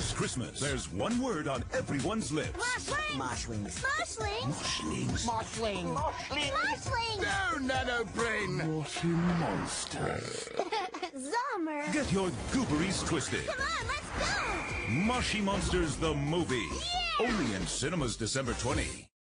This Christmas, there's one word on everyone's lips. Moshlings. Moshlings. Moshlings! Moshling. Moshling! No, Nano Brain. monsters. Zommer. Get your gooberies twisted. Come on, let's go! Moshi Monsters the movie. Only in cinemas December 20.